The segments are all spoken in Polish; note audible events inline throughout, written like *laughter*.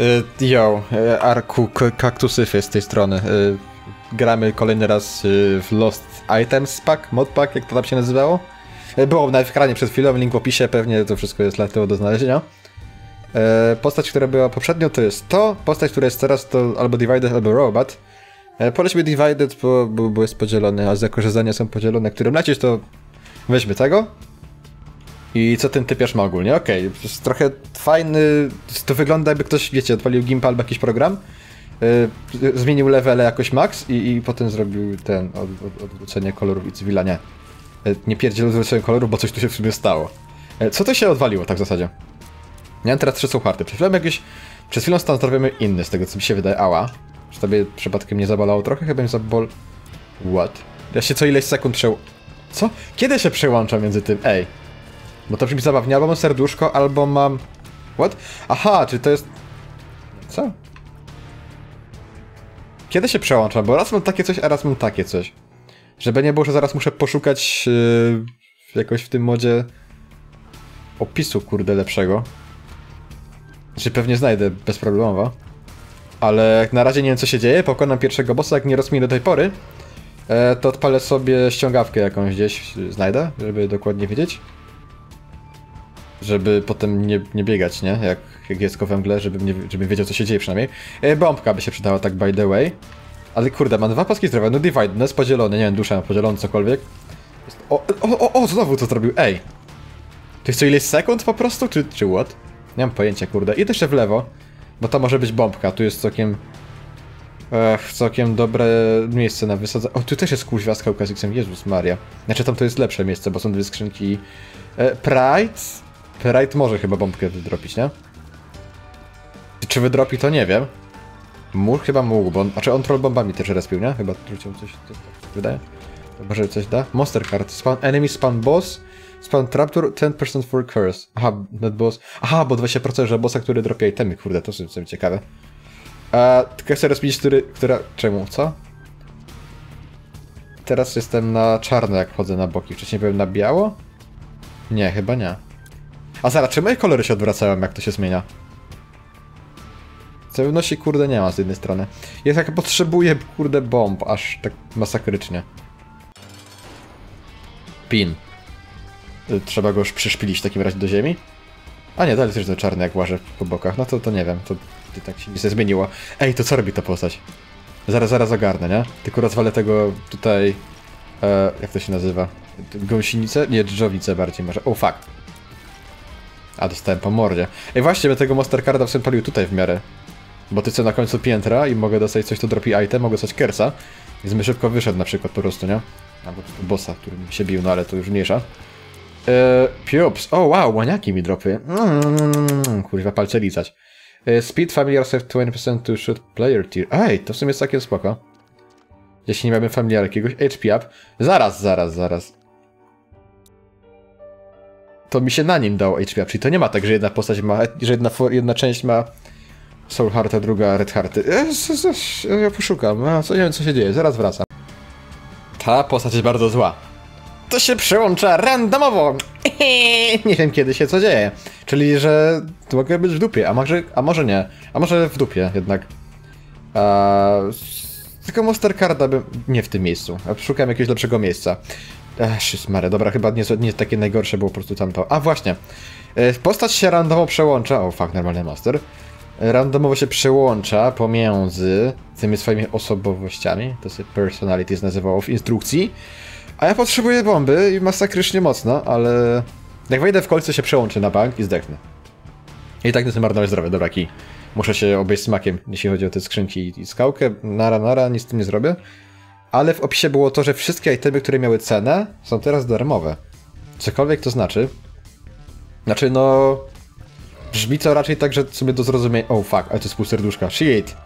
Y, Yo, y, Arku Kaktusyfy z tej strony. Y, Gramy kolejny raz w Lost Items Pack, mod pack, jak to tam się nazywało. Było na ekranie przed chwilą, link w opisie, pewnie to wszystko jest łatwo do znalezienia. Postać, która była poprzednio to jest to, postać, która jest teraz to albo Divided, albo Robot. Polećmy Divided, bo, bo, bo jest podzielony, a za korzystania są podzielone, którym lecieć to weźmy tego. I co ten typiarz ma ogólnie? Okej, jest trochę fajny. To wygląda jakby ktoś, wiecie, odpalił Gimpa albo jakiś program. Yy, zmienił levele jakoś max i, i potem zrobił ten od, od, odwrócenie kolorów i cywila nie. Yy, nie pierdziel odwrócenie kolorów, bo coś tu się w sumie stało. Yy, co to się odwaliło tak w zasadzie? Mam teraz trzy są harty. Przed chwilą jakieś. Przed chwilą stan zrobimy inny, z tego co mi się wydaje. Ała. Czy tobie przypadkiem nie zabolało trochę? Chyba mi zabol. What? Ja się co ileś sekund przeł... Co? Kiedy się przełączam między tym? Ej. Bo to brzmi zabawnie, albo mam serduszko, albo mam... What? Aha, czy to jest... Co? Kiedy się przełączam? Bo raz mam takie coś, a raz mam takie coś. Żeby nie było, że zaraz muszę poszukać yy, jakoś w tym modzie opisu, kurde, lepszego. Znaczy pewnie znajdę bezproblemowo. Ale jak na razie nie wiem co się dzieje, pokonam pierwszego bossa, jak nie rozkminę do tej pory, e, to odpalę sobie ściągawkę jakąś gdzieś, y, znajdę, żeby dokładnie wiedzieć żeby potem nie, nie biegać, nie? Jak, jak dziecko we mgle, żeby, nie, wiedział, co się dzieje przynajmniej. E, bombka by się przydała, tak by the way. Ale kurde, mam dwa paski zdrowia, no divide, no jest podzielony, nie wiem, dusza podzielony, cokolwiek. Jest, o, o, o, o, znowu to zrobił, ej! To jest co ileś sekund po prostu, czy, czy what? Nie mam pojęcia, kurde. Idę jeszcze w lewo, bo to może być bombka, tu jest całkiem... Ech, całkiem dobre miejsce na wysadzenie. O, tu też jest kuźwa z Kaukazixem, Jezus Maria. Znaczy tam to jest lepsze miejsce, bo są dwie skrzynki... E, Pride? Pride może chyba bombkę wydropić, nie? Czy wydropi, to nie wiem. Mógł chyba mógł, bo on, znaczy on troll bombami też respił, nie? Chyba rzucił coś, coś tak wydaje. To może coś da? Monster card. Spawn enemy, spawn boss, spawn traptor, 10% for curse. Aha, net boss. Aha, bo 20% że bossa, który dropie itemy, kurde, to są ciekawe. A, tylko chcę rozpić, który, która, czemu, co? Teraz jestem na czarno, jak chodzę na boki. Wcześniej byłem na biało? Nie, chyba nie. A zaraz, czy moje kolory się odwracają, jak to się zmienia? Pewności, kurde, nie ma z jednej strony. Jest jak potrzebuję, kurde, bomb, aż tak masakrycznie. Pin. Y, Trzeba go już przyszpilić w takim razie do ziemi? A nie, dalej też to czarny, jak łażę po bokach. No to, to nie wiem, to, to tak się nie zmieniło. Ej, to co robi ta postać? Zaraz, zaraz ogarnę, nie? Tylko rozwalę tego tutaj... E, jak to się nazywa? Gąsienicę? Nie, dżdżownicę bardziej może. Oh, fuck. A, dostałem po mordzie. Ej, właśnie, bym tego Monster Carda w sumie palił tutaj w miarę. Bo ty co na końcu piętra i mogę dostać coś, to dropi item, mogę dostać kersa. Więc bym szybko wyszedł na przykład po prostu, nie? Albo bossa, który mi się bił, no ale to już mniejsza. Eee, Piops. O, wow, łaniaki mi dropy. Mm, kurwa, palce lizać. Eee, speed familiar save 20% to shoot player tier. Ej, to w sumie jest całkiem spoko. Jeśli nie mamy familiar jakiegoś HP up. Zaraz, zaraz, zaraz. To mi się na nim dał HP czyli to nie ma tak, że jedna postać ma, że jedna, jedna część ma Soul Heart, a druga Red Hearty. Eee, s- s- s- ja poszukam, a co, nie wiem co się dzieje, zaraz wracam. Ta postać jest bardzo zła. To się przełącza randomowo. *laughs* Nie wiem kiedy się co dzieje. Czyli, że to mogę być w dupie, a może, a może nie. A może w dupie jednak. A, tylko Monster Carda bym... Nie w tym miejscu. A Szukałem jakiegoś lepszego miejsca. Ech, szysmare, dobra, chyba nie, nie takie najgorsze było po prostu tamto. A właśnie. E, Postać się randomowo przełącza. O, fuck, normalny master. Randomowo się przełącza pomiędzy tymi swoimi osobowościami. To się personalities nazywało w instrukcji. A ja potrzebuję bomby i masakrycznie mocno, ale jak wejdę w kolce się przełączę na bank i zdechnę. I tak nie marnować zdrowia, dobra kij. Muszę się obejść smakiem, jeśli chodzi o te skrzynki i skałkę. Nara, nara, nic z tym nie zrobię. Ale w opisie było to, że wszystkie itemy, które miały cenę, są teraz darmowe. Cokolwiek to znaczy. Znaczy, no... Brzmi to raczej tak, że sobie do zrozumienia... Oh fuck, ale to jest pół serduszka. Shit.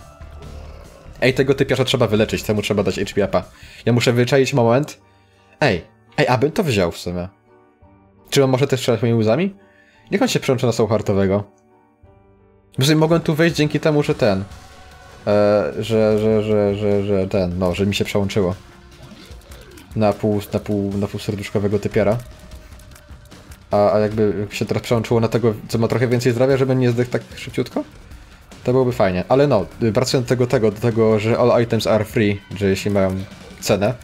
Ej, tego typiarza trzeba wyleczyć, temu trzeba dać HP upa. Ja muszę wyczaić moment. Ej, ej, abym to wziął w sumie. Czy on może też strzelać moimi łzami? Niech on się przełączy na Soulheartowego. Bo sobie mogłem tu wejść dzięki temu, że ten... E, że, że, że, że, że ten, no, że mi się przełączyło. Na pół, na pół, na pół serduszkowego typiara. A, a jakby się teraz przełączyło na tego, co ma trochę więcej zdrowia, żeby nie zdechł tak szybciutko? To byłoby fajnie. Ale no, y, wracając do tego, tego, do tego, że all items are free, że jeśli mają cenę,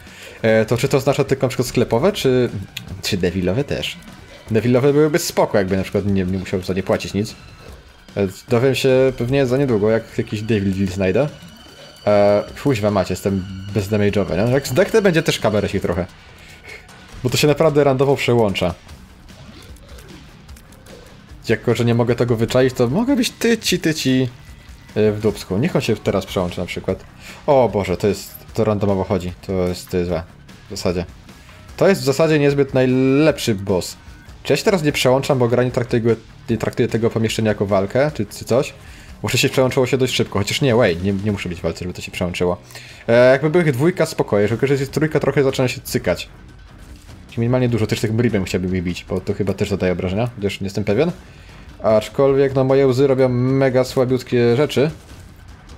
e, to czy to oznacza tylko na przykład sklepowe, czy, czy devilowe też? Devilowe byłyby spoko, jakby na przykład nie, nie musiał za nie płacić nic. Dowiem się pewnie za niedługo, jak jakiś devil deal znajdę. E, kuźwa macie, jestem bezdamage'owy, nie? Jak zdechnę, będzie też kameresik trochę. Bo to się naprawdę randowo przełącza. Jako, że nie mogę tego wyczaić, to mogę być tyci, tyci e, w dupsku. Niech on się teraz przełączy na przykład. O Boże, to jest, to randomowo chodzi. To jest, to jest złe. W zasadzie. To jest w zasadzie niezbyt najlepszy boss. Czy ja się teraz nie przełączam, bo gra nie traktuje, nie traktuje tego pomieszczenia jako walkę, czy, czy coś? Muszę się przełączyło się dość szybko, chociaż nie, wait, nie, nie muszę być w walce, żeby to się przełączyło. E, jakby były dwójka spokojnie, tylko że jest trójka trochę zaczyna się cykać. Minimalnie dużo też tych bribem chciałbym bić, bo to chyba też zadaje obrażenia, chociaż nie jestem pewien. Aczkolwiek no moje łzy robią mega słabiutkie rzeczy.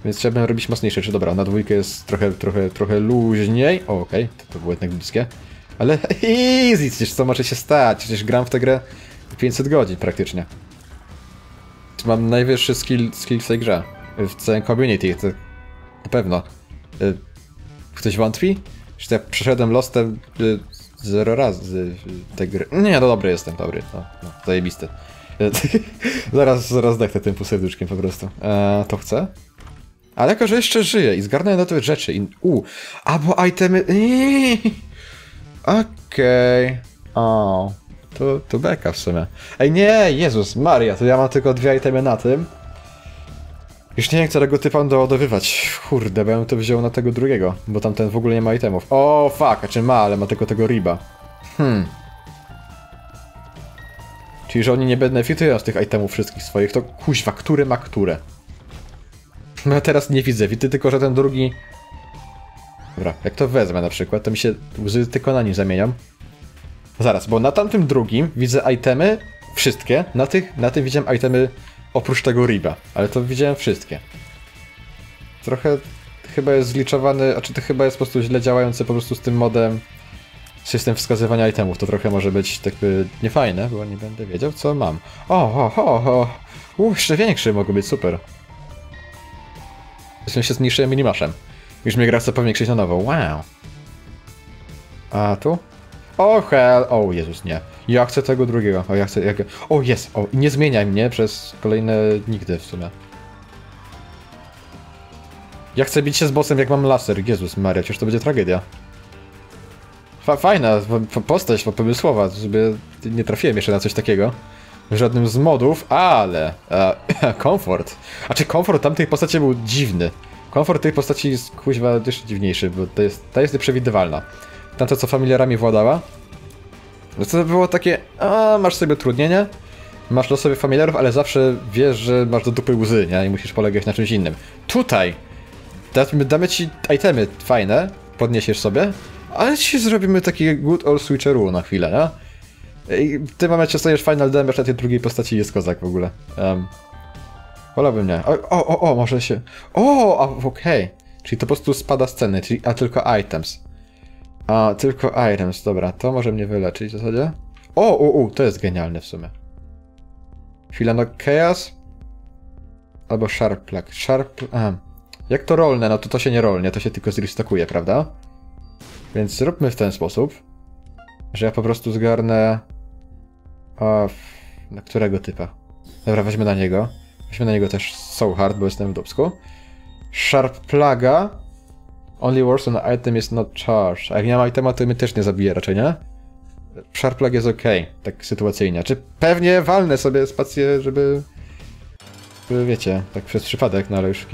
Więc chciałbym robić mocniejsze. Czy dobra, na dwójkę jest trochę, trochę, trochę luźniej. O, okej, to, to było jednak bliskie. Ale *laughs* easy, przecież co może się stać? Przecież gram w tę grę 500 godzin praktycznie. Mam najwyższy skill, skill w tej grze. W całym community, to na pewno. Y, Ktoś wątpi? Że ja przeszedłem Lostem y, zero razy y, tej gry. Nie, no dobry jestem, dobry. No, no, zajebisty. *laughs* Zaraz, zaraz zdechnę tym półserduszkiem po prostu. E, to chcę. Ale jako, że jeszcze żyję i zgarnę nowe rzeczy i... U, a bo itemy... Iii. Okej. O, to, to beka w sumie. Ej, nie, Jezus Maria, to ja mam tylko dwie itemy na tym. Już nie wiem, którego typa doładowywać. Kurde, bo ja bym to wziął na tego drugiego, bo tamten w ogóle nie ma itemów. O, fuck, a czy ma, ale ma tylko tego riba. Hmm. Czyli, że oni nie benefitują z tych itemów wszystkich swoich, to kuźwa, który ma które? No ja teraz nie widzę, widzę tylko, że ten drugi... Dobra, jak to wezmę na przykład, to mi się łzy tylko na nim zamieniam. Zaraz, bo na tamtym drugim widzę itemy, wszystkie, na, tych, na tym widziałem itemy oprócz tego riba, ale to widziałem wszystkie. Trochę chyba jest zliczowany, a czy to chyba jest po prostu źle działający po prostu z tym modem system wskazywania itemów, to trochę może być tak by niefajne, bo nie będę wiedział co mam. O, o, o, o, U, jeszcze większy mogą być, super. W sensie z mniejszym minimaszem. Już mnie gra chce powiększyć na nowo, wow. A tu? O hell, o Jezus, nie. Ja chcę tego drugiego, o ja chcę, jak... O jest, o nie zmieniaj mnie przez kolejne nigdy w sumie. Ja chcę bić się z bossem jak mam laser, Jezus Maria, przecież to będzie tragedia. Fa fajna po- po- postać, po- pomysłowa, żeby nie trafiłem jeszcze na coś takiego. W żadnym z modów, ale... E, *laughs* komfort. A czy komfort tamtej postaci był dziwny? Komfort tej postaci jest kuźwa jeszcze dziwniejszy, bo to jest, ta jest nieprzewidywalna. Tamto co familiarami władała, no to było takie, a masz sobie utrudnienia, masz losowych familiarów, ale zawsze wiesz, że masz do dupy łzy, nie? I musisz polegać na czymś innym. Tutaj damy, ci itemy fajne, podniesiesz sobie, ale ci zrobimy taki good old switcheroo na chwilę, nie? I w tym momencie stajesz final damage na tej drugiej postaci jest kozak w ogóle. Um, wolałbym nie. O, o, o, o, może się... O, okej. Czyli to po prostu spada z ceny, czyli, a tylko items. A, tylko items, dobra, to może mnie wyleczyć w zasadzie. O, u, u, to jest genialne w sumie. Chwila, no Chaos? Albo Sharp Plug. Sharp... Aha. Jak to rolne, no to to się nie rolnie, to się tylko zrestakuje, prawda? Więc zróbmy w ten sposób, że ja po prostu zgarnę... F- na którego typa? Dobra, weźmy na niego. Weźmy na niego też Soul Hard, bo jestem w dubsku. Sharp Plaga. Only works on item is not charged. A jak nie ma itema, to mnie też nie zabije raczej, nie? Sharp Plug jest ok, tak sytuacyjnie. Czy pewnie walnę sobie spację, żeby... żeby wiecie, tak przez przypadek, no ale już.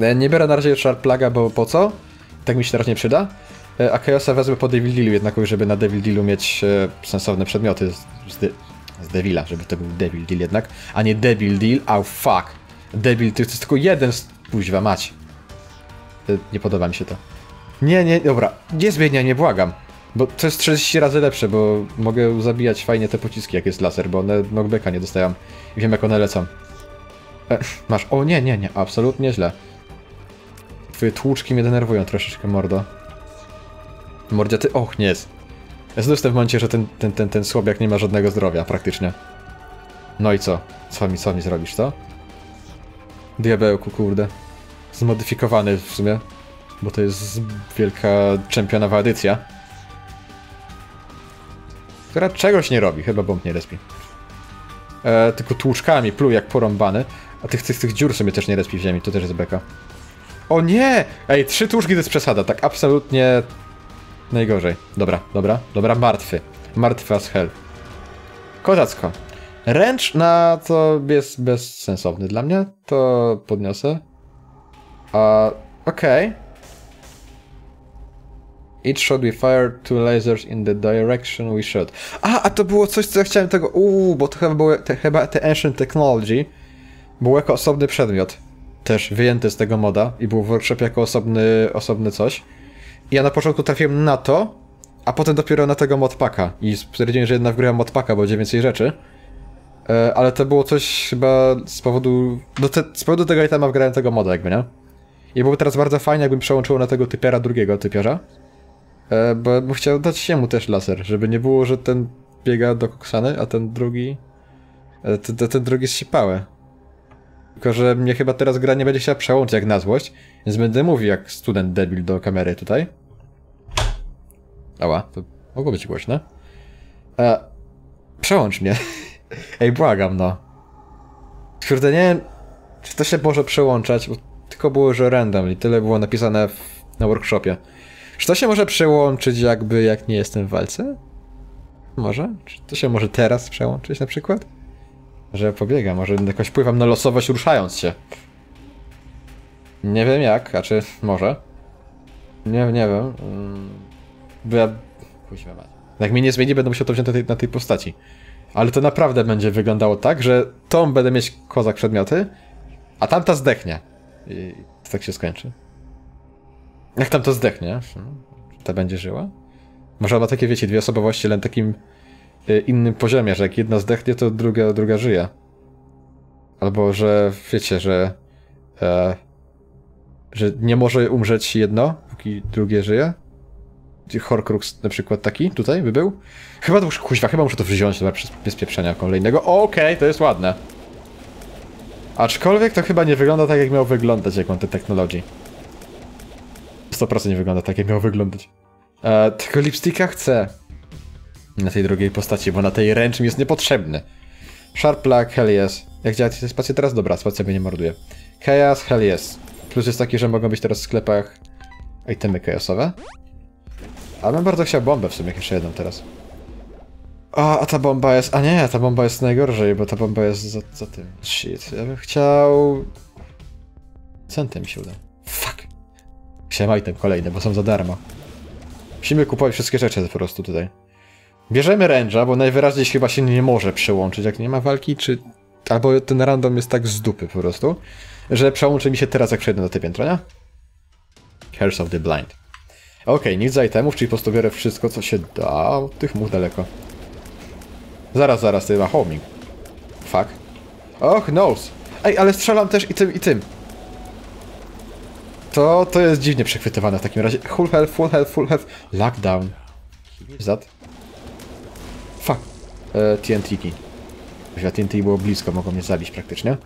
E, Nie biorę na razie Sharp Plaga, bo po co? Tak mi się teraz nie przyda. E, A Chaosa wezmę po Devil Dealu jednak, żeby na Devil Dealu mieć e, sensowne przedmioty z, z, z Devila, żeby to był Devil Deal jednak, a nie Devil Deal, oh fuck. Devil to jest tylko jeden z... Kuźwa, mać. E, Nie podoba mi się to. Nie, nie, dobra, nie zmieniaj, nie błagam. Bo to jest 30 razy lepsze, bo mogę zabijać fajnie te pociski, jak jest laser, bo one knockbacka nie dostają. I wiem, jak one lecą. E, masz, o nie, nie, nie, absolutnie źle. Twoje tłuczki mnie denerwują troszeczkę, mordo. Mordzia, ty... Och, nie jest. Ja jestem w momencie, że ten, ten, ten, ten słabiak nie ma żadnego zdrowia, praktycznie. No i co? Co mi, co mi zrobisz, co? Diabełku, kurde. Zmodyfikowany w sumie. Bo to jest wielka czempionowa edycja. Która czegoś nie robi, chyba bomb nie respi. E, tylko tłuczkami pluł jak porąbany. A tych, tych, tych dziur sobie też nie respi w ziemi, to też jest beka. O nie! Ej, trzy tłuczki to jest przesada, tak absolutnie najgorzej. Dobra, dobra, dobra, martwy. Martwy as hell. Kozacko. Ręcz na to jest bezsensowny dla mnie, to podniosę. A, okej. Okay. Each shot we fire two lasers in the direction we shot. A, a to było coś, co ja chciałem tego... Uuu, bo to chyba było te, chyba te Ancient Technology. Był jako osobny przedmiot. Też wyjęty z tego moda i był w workshopie jako osobny, osobny coś. Ja na początku trafiłem na to, a potem dopiero na tego modpaka. I stwierdziłem, że jednak wgrałem modpaka, bo będzie więcej rzeczy. E, ale to było coś chyba z powodu... No te, z powodu tego itema wgrałem tego moda jakby, nie? I byłoby teraz bardzo fajnie, jakbym przełączył na tego typiara drugiego typiarza. E, bo bym chciał dać się mu też laser, żeby nie było, że ten biega do koksany, a ten drugi... E, ten, ten drugi zsipałe. Tylko, że mnie chyba teraz gra nie będzie chciała przełączyć jak na złość, więc będę mówił jak student debil do kamery tutaj. Ała, to mogło być głośne. E, przełącz mnie. *laughs* Ej, błagam, no. Kurde, nie wiem, czy to się może przełączać, bo tylko było, że random i tyle było napisane w, na workshopie. Czy to się może przełączyć jakby, jak nie jestem w walce? Może? Czy to się może teraz przełączyć na przykład? Że pobiegam, może jakoś pływam na losowość ruszając się. Nie wiem jak, a czy może? Nie, nie wiem. Ja... Kuźwa mać. Jak mnie nie zmieni, będę musiał to wziąć na tej, na tej postaci. Ale to naprawdę będzie wyglądało tak, że tą będę mieć kozak przedmioty, a tamta zdechnie. I tak się skończy. Jak tam to zdechnie? Czy ta będzie żyła? Może ma takie, wiecie, dwie osobowości, ale na takim y, innym poziomie, że jak jedna zdechnie, to druga, druga żyje. Albo, że wiecie, że e, że nie może umrzeć jedno, póki drugie żyje. Horcrux na przykład taki tutaj by był. Chyba to już, kuźwa, chyba muszę to wziąć dobra, przez bezpieprzenia kolejnego. Okej, okay, to jest ładne. Aczkolwiek to chyba nie wygląda tak, jak miał wyglądać, jak mam te technologii. 100% nie wygląda tak, jak miał wyglądać. E, tylko lipsticka chcę. Na tej drugiej postaci, bo na tej ręcz mi jest niepotrzebny. Sharp Plug, hell yes. Jak działa spacja teraz? Dobra, spacja mnie nie morduje. Chaos, hell yes. Plus jest taki, że mogą być teraz w sklepach itemy chaosowe. Ale bym bardzo chciał bombę w sumie, jeszcze jedną teraz. A, a ta bomba jest... A nie, ta bomba jest najgorzej, bo ta bomba jest za, za tym. Shit, ja bym chciał... Centem się uda. Fuck. Chciałem item kolejny, bo są za darmo. Musimy kupować wszystkie rzeczy po prostu tutaj. Bierzemy range'a, bo najwyraźniej chyba się nie może przełączyć, jak nie ma walki, czy... Albo ten random jest tak z dupy po prostu, że przełączy mi się teraz, jak przejdę na te piętro, nie? Curse of the Blind. Okej, okay, nic za itemów, czyli po prostu biorę wszystko, co się da. Tych much daleko. Zaraz, zaraz, ty ma homing. Fuck. Och, nose. Ej, ale strzelam też i tym, i tym. To, to jest dziwnie przechwytywane w takim razie. Full health, full health, full health. Lockdown. Zat. Fuck. E, TNT-ki. Jeśli TNT było blisko, mogą mnie zabić praktycznie.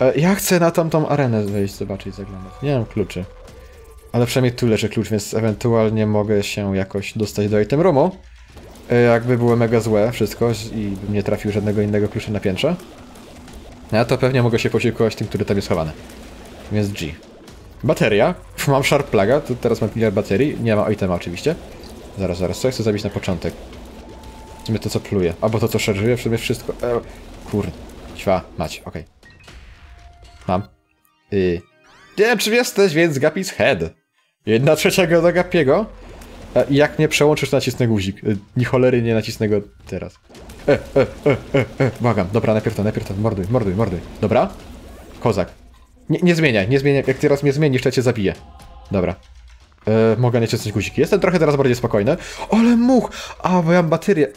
E, ja chcę na tamtą arenę wejść, zobaczyć, zaglądać. Nie mam kluczy. Ale przynajmniej tu leży klucz, więc ewentualnie mogę się jakoś dostać do item roomu. E, jakby było mega złe wszystko i bym nie trafił żadnego innego klucza na piętrze. Ja to pewnie mogę się posiłkować tym, który tam jest schowany. Więc G. Bateria. Mam Sharp Plaga, tu teraz mam miliard baterii. Nie ma itema oczywiście. Zaraz, zaraz, co chcę zabić na początek? W sumie to co pluje. Albo to co szarżuje, w sumie wszystko. E, kur... Ćwa, mać, okej. Okay. Mam. Yy. Nie wiem czym jesteś, więc Gapis Head. Jedna trzecia go do Gapiego. Jak nie przełączysz, nacisnę guzik. E, ni cholery nie nacisnę go teraz. E, e, e, e, e, błagam. Dobra, najpierw to, najpierw to. Morduj, morduj, morduj. Dobra. Kozak. Nie, nie zmieniaj, nie zmieniaj. Jak teraz mnie zmienisz, to ja cię zabiję. Dobra. E, mogę nacisnąć guziki. Jestem trochę teraz bardziej spokojny. Ale much! A, bo ja mam baterię.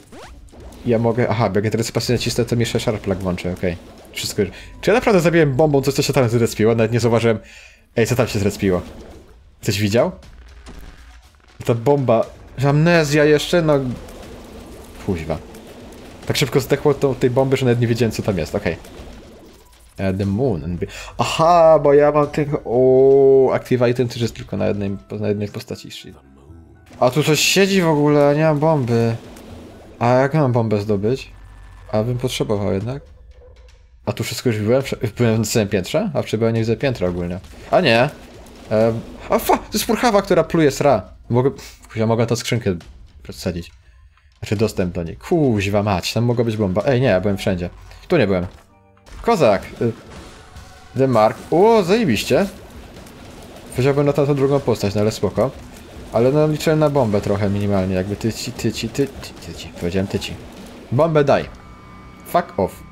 Ja mogę... Aha, bo jak ja teraz pasję nacisnę, to mi jeszcze Sharp Plug włączę, okej. Okay. Wszystko już. Czy ja naprawdę zabiłem bombą coś, co się tam zrespiło? Nawet nie zauważyłem... Ej, co tam się zrespiło? Coś widział? Ta bomba... Amnezja jeszcze? No... Kuźwa. Tak szybko zdechło to, tej bomby, że nawet nie wiedziałem co tam jest, okej. Okay. The Moon. Aha, bo ja mam tylko... O, Active Item też jest tylko na jednej, na jednej postaci. A tu coś siedzi w ogóle, nie mam bomby. A jak mam bombę zdobyć? A bym potrzebował jednak. A tu wszystko już byłem? Byłem na samym piętrze? A czy ja nie widzę piętra ogólnie? A nie. E, a fa, to jest furchawa, która pluje sra. Mogę, ja mogę tę skrzynkę przedsadzić. Znaczy dostęp do niej. Kuźwa mać, tam mogła być bomba. Ej, nie, ja byłem wszędzie. Tu nie byłem. Kozak. y, The Mark. O, zajebiście. Wziąłbym na tamtą drugą postać, no ale spoko. Ale no liczyłem na bombę trochę minimalnie, jakby tyci, tyci, ty, ty, tyci. Powiedziałem tyci. Bombę daj. Fuck off.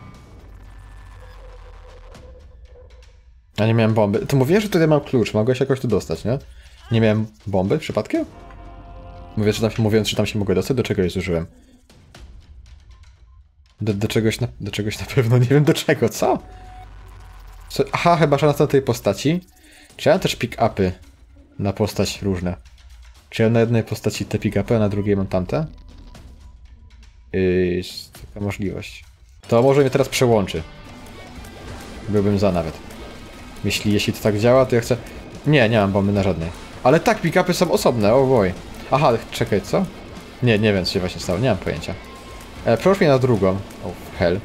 Ja nie miałem bomby. To mówię, że tutaj mam klucz, mogłeś jakoś tu dostać, nie? Nie miałem bomby przypadkiem? Mówię, że tam mówiąc, że tam się mogę dostać, do czego je zużyłem? Do, do czegoś na, do czegoś na pewno, nie wiem do czego, co? co? Aha, chyba, że na tej postaci. Czy ja też pick-upy na postać różne? Czy ja na jednej postaci te pick-upy, a na drugiej mam tamte? Yy, jest taka możliwość. To może mnie teraz przełączy. Byłbym za nawet. Jeśli, jeśli to tak działa, to ja chcę... Nie, nie mam bomby na żadnej. Ale tak, pick-upy są osobne, o boj. Aha, czekaj, co? Nie, nie wiem co się właśnie stało, nie mam pojęcia. E, przełącz mnie na drugą. Oh, hell.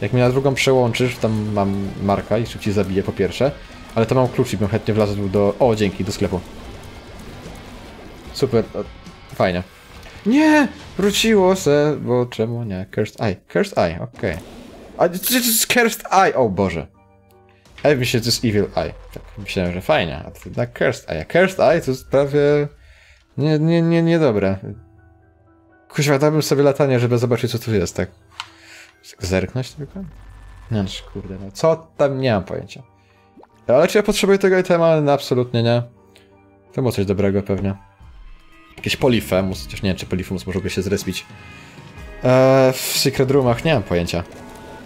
Jak mnie na drugą przełączysz, tam mam marka i szybciej zabiję po pierwsze. Ale to mam klucz i bym chętnie wlazł do... O, dzięki, do sklepu. Super, fajnie. Nie! Wróciło se, bo czemu nie? Cursed Eye. Cursed Eye, okej. A, to jest Cursed Eye, o Boże. Ej, myślę, to jest Evil Eye. Tak, myślałem, że fajnie, a to jednak Cursed Eye. A Cursed Eye to jest prawie... Nie, nie, nie, niedobre. Kuźwa, dałbym sobie latanie, żeby zobaczyć, co tu jest, tak? Zerknąć tylko? No, kurde, no co tam, nie mam pojęcia. Ale czy ja potrzebuję tego itema? No, absolutnie nie. To było coś dobrego pewnie. Jakieś Polyphemus, chociaż nie wiem, czy Polyphemus może się zrespić. Eee, w Secret Roomach nie mam pojęcia.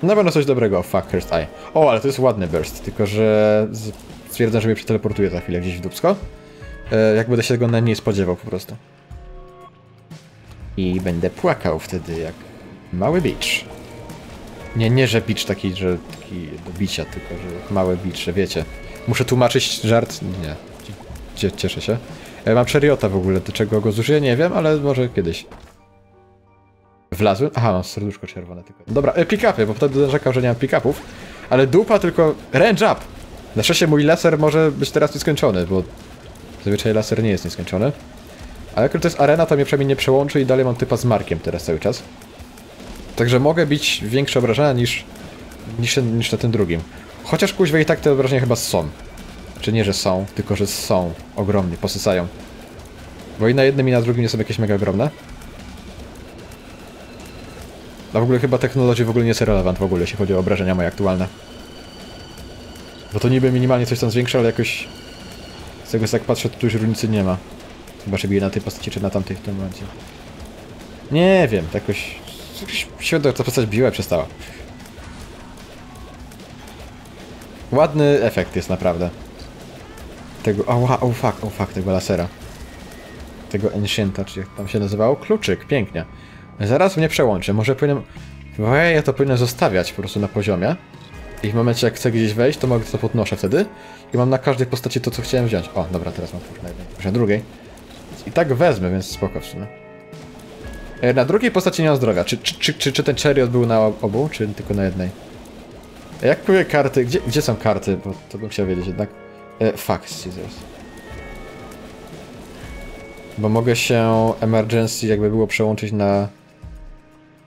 Na pewno coś dobrego, fuck, Cursed Eye. O, ale to jest ładny burst, tylko że stwierdzam, że mnie przeteleportuje za chwilę gdzieś w dupsko. E, jak będę się tego najmniej spodziewał po prostu. I będę płakał wtedy jak mały beach. Nie, nie, że beach taki, że taki do bicia, tylko że beach, że wiecie. Muszę tłumaczyć żart? Nie. Cie- Cieszę się. E, mam Chariota w ogóle, do czego go zużyję, nie wiem, ale może kiedyś. Wlazłem? Aha, mam serduszko czerwone tylko. Dobra, e, pick-upy, bo wtedy narzekał, że nie mam pick-upów. Ale dupa tylko range up. Na szczęście mój laser może być teraz nieskończony, bo zazwyczaj laser nie jest nieskończony. Ale jak to jest arena, to mnie przynajmniej nie przełączy i dalej mam typa z Markiem teraz cały czas. Także mogę bić większe obrażenia niż, niż, niż na tym drugim. Chociaż kuźwa i tak te obrażenia chyba są. Czy nie, że są, tylko że są ogromnie, posysają. Bo i na jednym i na drugim nie są jakieś mega ogromne. A w ogóle chyba technologia w ogóle nie jest relevant w ogóle, jeśli chodzi o obrażenia moje aktualne. Bo to niby minimalnie coś tam zwiększa, ale jakoś... Z tego co tak patrzę, to tu już różnicy nie ma. Chyba, że bije na tej postaci, czy na tamtej w tym momencie. Nie wiem, to jakoś... Świetnie, ta postać biła przestała. Ładny efekt jest naprawdę. Tego... Oh, oh fuck, oh fuck, tego lasera. Tego Ancienta, czy jak tam się nazywało? Kluczyk, pięknie. Zaraz mnie przełączy, może powinienem... Chyba ja to powinienem zostawiać po prostu na poziomie. I w momencie jak chcę gdzieś wejść, to mogę to podnoszę wtedy. I mam na każdej postaci to, co chciałem wziąć. O, dobra, teraz mam na jednej, na drugiej. I tak wezmę, więc spoko w sumie. E, Na drugiej postaci nie mam zdrowia. Czy, czy, czy, czy, czy ten chariot był na obu, czy tylko na jednej? E, Jak próbuję karty? Gdzie, gdzie są karty? Bo to bym chciał wiedzieć jednak. E, fuck, scissors. Bo mogę się emergency jakby było przełączyć na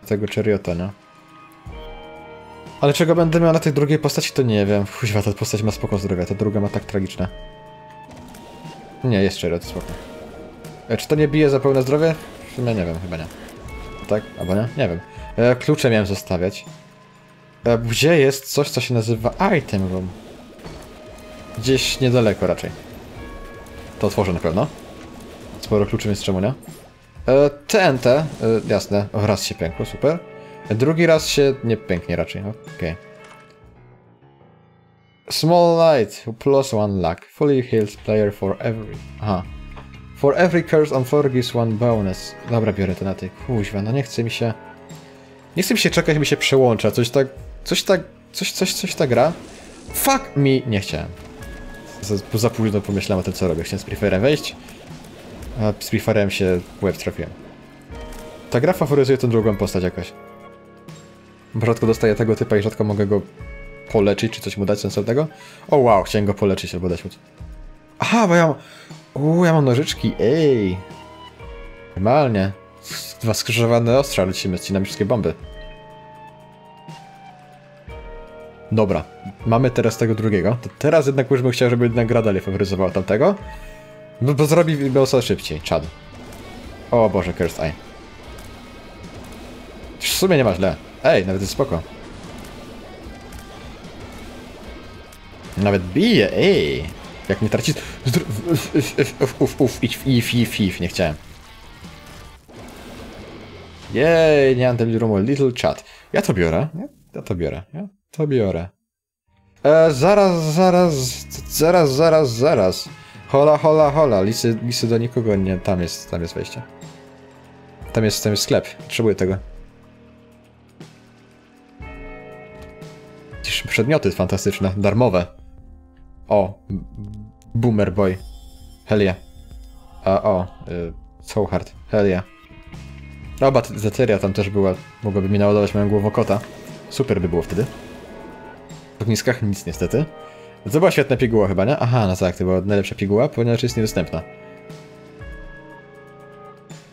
tego chariota, nie? Ale czego będę miał na tej drugiej postaci, to nie wiem. Kuźwa, ta postać ma spoko zdrowia, ta druga ma tak tragiczne. Nie, jest chariot, spoko. E, czy to nie bije za pełne zdrowie? W sumie nie wiem, chyba nie. Tak? Albo nie? Nie wiem. E, klucze miałem zostawiać. E, gdzie jest coś, co się nazywa item room? Gdzieś niedaleko raczej. To otworzę na pewno. Sporo kluczy, więc czemu nie? E, TNT, e, jasne, o, raz się pękło, super. E, drugi raz się nie pęknie raczej, okej. Small light, plus one luck. Fully heals player for every... Aha. For every curse on four gives one bonus. Dobra, biorę to na tej. Kuźwa, no nie chce mi się... Nie chce mi się czekać, mi się przełącza. Coś tak... Coś tak Coś, coś, coś ta gra. Fuck me! Nie chciałem. Za, za późno pomyślałem o tym, co robię. Chciałem z Preferem wejść, a z Preferem się łeb trafiłem. Ta gra faworyzuje tę drugą postać jakoś. Rzadko dostaję tego typa i rzadko mogę go poleczyć, czy coś mu dać sensownego. O wow, chciałem go poleczyć albo dać mu... Aha, bo ja mam... Uuu, ja mam nożyczki, ej! Normalnie. Dwa skrzyżowane ostrza lecimy, ścinamy wszystkie bomby. Dobra, mamy teraz tego drugiego. To teraz jednak już bym chciał, żeby jednak gra dalej faworyzowała tamtego. Bo, bo zrobi bossa szybciej, czad. O Boże, Cursed Eye. W sumie nie ma źle. Ej, nawet jest spoko. Nawet bije, ej. Jak nie traci... Uf, uf, uf, uf, if, if, if, nie chciałem. Jej, nie mam room little chat. Ja to biorę, ja, ja to biorę, ja to biorę. E, zaraz, zaraz, zaraz, zaraz, zaraz. Hola, hola, hola. Lisy, lisy do nikogo nie, tam jest, tam jest wejście. Tam jest, tam jest sklep, potrzebuję tego. Jakieś przedmioty fantastyczne, darmowe. O, Boomer Boy. Hell yeah. A o, y, Soul Heart. Hell yeah. O, bateria tam też była. Mogłaby mi naładować moją głowokota. Super by było wtedy. W ogniskach nic niestety. To była świetna piguła chyba, nie? Aha, no tak, to była najlepsza piguła, ponieważ jest niedostępna.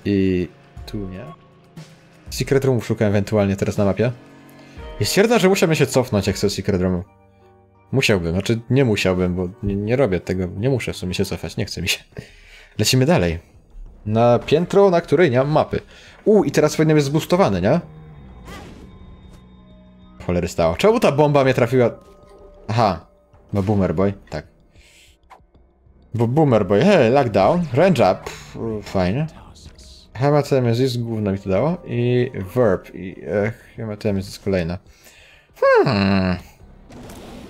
I tu nie. Secret Roomów szukam ewentualnie teraz na mapie. I stwierdzam, że musiałbym się cofnąć, jak chcę Secret Roomu. Musiałbym, znaczy nie musiałbym, bo nie, nie robię tego, nie muszę w sumie się cofać, nie chce mi się. Lecimy dalej. Na piętro, na której nie mam mapy. U, i teraz powinien być zboostowany, nie? Cholery stało. Czemu ta bomba mnie trafiła? Aha, bo Boomer Boy, tak. Bo Boomer Boy, hej, lockdown, range up, fajnie. Hematemesis, gówno mi to dało. I verb, i e, hematemesis kolejna. Hmm.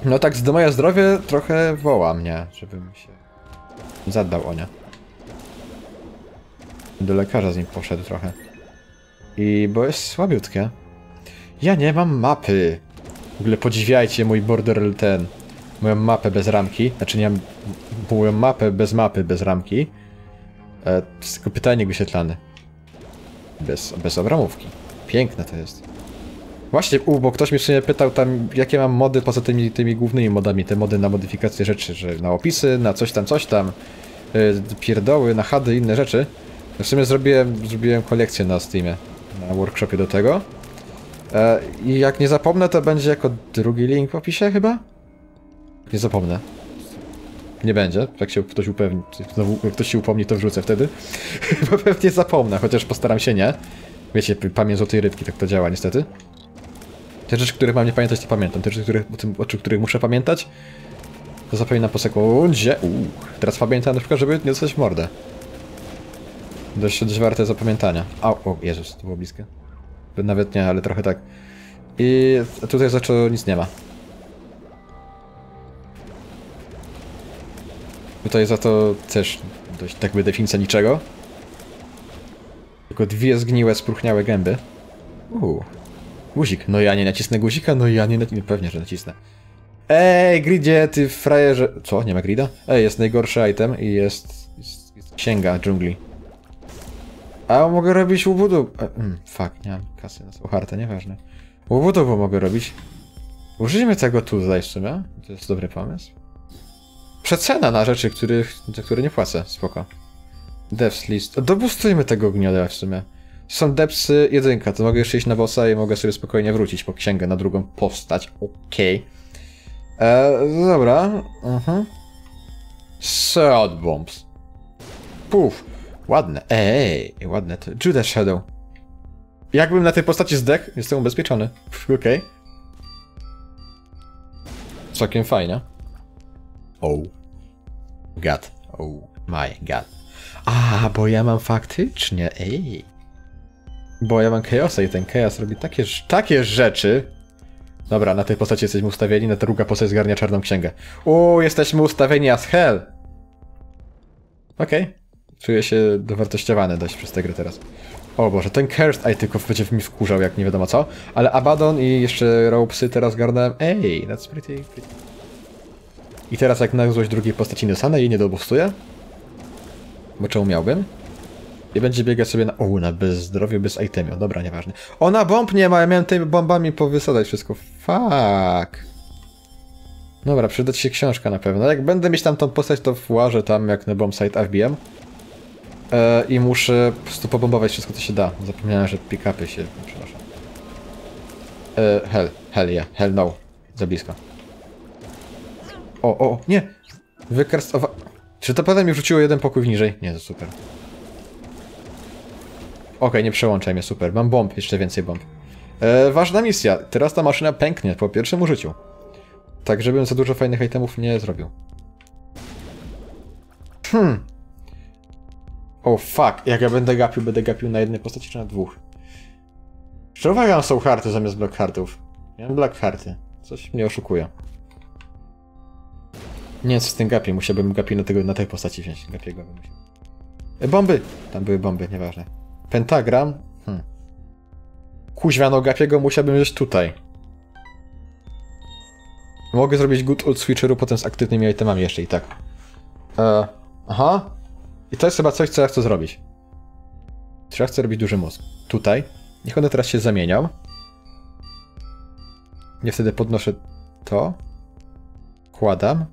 No tak, z moje zdrowie trochę woła mnie, żebym się zadbał o nie. Do lekarza z nim poszedł trochę. I bo jest słabiutkie. Ja nie mam mapy. W ogóle podziwiajcie mój border ten. Moją mapę bez ramki. Znaczy nie moją mapę bez mapy, bez ramki. E, to jest tylko pytanie wyświetlane. Bez, bez obramówki. Piękne to jest. Właśnie, u, bo ktoś mnie w sumie pytał tam, jakie mam mody poza tymi, tymi głównymi modami, te mody na modyfikację rzeczy, że na opisy, na coś tam, coś tam, yy, pierdoły, na hady, inne rzeczy. W sumie zrobiłem, zrobiłem kolekcję na Steamie, na workshopie do tego. E, I jak nie zapomnę, to będzie jako drugi link w opisie chyba? Nie zapomnę. Nie będzie, jak się ktoś upewni, znowu, jak ktoś się upomni, to wrzucę wtedy. *laughs* Bo pewnie zapomnę, chociaż postaram się nie. Wiecie, pamięć złotej rybki, tak to działa niestety. Te rzeczy, których mam nie pamiętać, to pamiętam. Te rzeczy, których, o, tym, o których muszę pamiętać, to zapominam po sekundzie. Uuu, teraz pamiętam na przykład, żeby nie dostać mordę. Dość, dość warte zapamiętania. O, o, Jezus, to było bliskie. Nawet nie, ale trochę tak. I tutaj zaczęło nic nie ma. Tutaj za to też dość tak by definicja niczego. Tylko dwie zgniłe, spruchniałe gęby. Uuu. Guzik. No ja nie nacisnę guzika, no ja nie nacisnę. Pewnie, że nacisnę. Ej, gridzie, ty frajerze... Co? Nie ma grida? Ej, jest najgorszy item i jest... jest, jest księga dżungli. A mogę robić łubudu... E, mm, fuck, nie mam kasy na słuchartę, nieważne. Łubudu mogę robić. Użyjmy tego tutaj w sumie. To jest dobry pomysł. Przecena na rzeczy, których, za które nie płacę. Spoko. Devs list. Dobustujmy tego gnioda w sumie. Są depsy jedynka, to mogę jeszcze iść na bossa i mogę sobie spokojnie wrócić po księgę na drugą postać. Okej. Okay. Eee, dobra. Mhm. Sword bombs. Puf. Ładne. Ej, ładne to. Judas Shadow. Jakbym na tej postaci zdech, jestem ubezpieczony. Okej. Okay. Całkiem fajnie. Oh. God. Oh my god. A, bo ja mam faktycznie, ej. Bo ja mam Chaosa i ten Chaos robi takie, takie rzeczy. Dobra, na tej postaci jesteśmy ustawieni, na druga postać zgarnia czarną księgę. O, jesteśmy ustawieni as hell. Okej. Okay. Czuję się dowartościowany dość przez tę grę teraz. O Boże, ten Cursed Eye tylko będzie mi wkurzał, jak nie wiadomo co. Ale Abaddon i jeszcze Ropesy teraz garnąłem. Ej, that's pretty, pretty. I teraz jak na złość drugiej postaci Nysana jej nie dobustuję. Bo czemu miałbym? I będzie biegać sobie na... O, na bez zdrowiu, bez itemiu. Dobra, nieważne. Ona bomb nie ma, ja miałem tymi bombami powysadać wszystko. Fuck. Dobra, przyda ci się książka na pewno. Jak będę mieć tam tą postać, to włażę tam jak na bombsite FBM. E, I muszę po prostu pobombować wszystko, co się da. Zapomniałem, że pick-upy się... Przepraszam. E, hell, hell yeah, hell no. Za blisko. O, o, nie! Wykarstowa... Czy to potem mi wrzuciło jeden pokój niżej? Nie, to super. Okej, nie przełączaj mnie, super. Mam bomb, jeszcze więcej bomb. E, ważna misja. Teraz ta maszyna pęknie po pierwszym użyciu. Tak, żebym za dużo fajnych itemów nie zrobił. Hmm. O oh, fuck, jak ja będę gapił, będę gapił na jednej postaci czy na dwóch? Czy uwaga są harty zamiast black heartów? Miałem black hearty. Coś mnie oszukuje. Nie wiem co z tym gapi, musiałbym gapi na, tego, na tej postaci wziąć. Gapiego bym musiał. E, bomby! Tam były bomby, nieważne. Pentagram? Hmm. Kuźwiano gapiego musiałbym wziąć tutaj. Mogę zrobić good old switcheru potem z aktywnymi itemami jeszcze i tak. E, aha. I to jest chyba coś, co ja chcę zrobić. Czy ja chcę robić duży mózg? Tutaj. Niech one teraz się zamieniał. Ja wtedy podnoszę to. Kładam.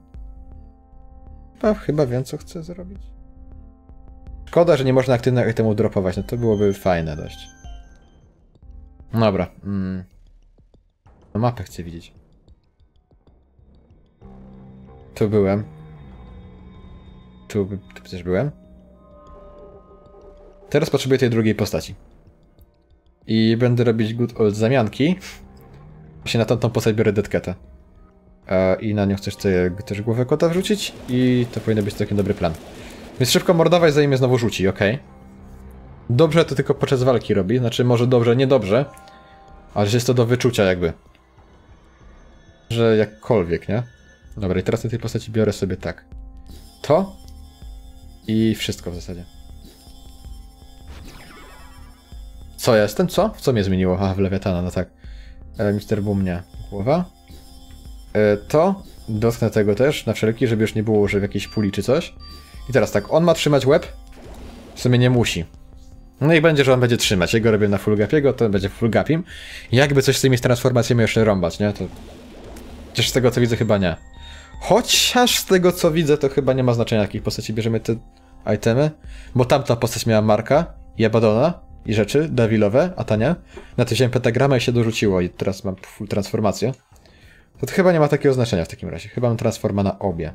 Chyba, chyba wiem, co chcę zrobić. Szkoda, że nie można aktywnych itemów dropować. No to byłoby fajne dość. Dobra. Mm. No mapę chcę widzieć. Tu byłem. Tu, tu byłem. Teraz potrzebuję tej drugiej postaci. I będę robić good old zamianki. Właśnie na tamtą postać biorę Deadcata. I na nią chcesz sobie też głowę kota wrzucić i to powinien być taki dobry plan. Więc szybko mordować, zanim mnie znowu rzuci, ok? Dobrze to tylko podczas walki robi, znaczy może dobrze, niedobrze, ale jest to do wyczucia jakby. Że jakkolwiek, nie? Dobra, i teraz na tej postaci biorę sobie tak. To i wszystko w zasadzie. Co ja jestem? Co? Co mnie zmieniło? Aha, w lewiatana, no tak. E, Mister Boom nie. Głowa. E, to dotknę tego też, na wszelki, żeby już nie było, że w jakiejś puli czy coś. I teraz tak, on ma trzymać łeb? W sumie nie musi. No i będzie, że on będzie trzymać. Jego robię na full gapiego, to będzie full gapim. Jakby coś z tymi transformacjami jeszcze rąbać, nie? To... Chociaż z tego co widzę chyba nie. Chociaż z tego co widzę to chyba nie ma znaczenia jakich postaci bierzemy te itemy. Bo tamta postać miała Marka i Abadona i rzeczy Dawilowe, a ta nie. Na wziąłem pentagrama i się dorzuciło i teraz mam full transformację. To, to chyba nie ma takiego znaczenia w takim razie. Chyba mam transforma na obie.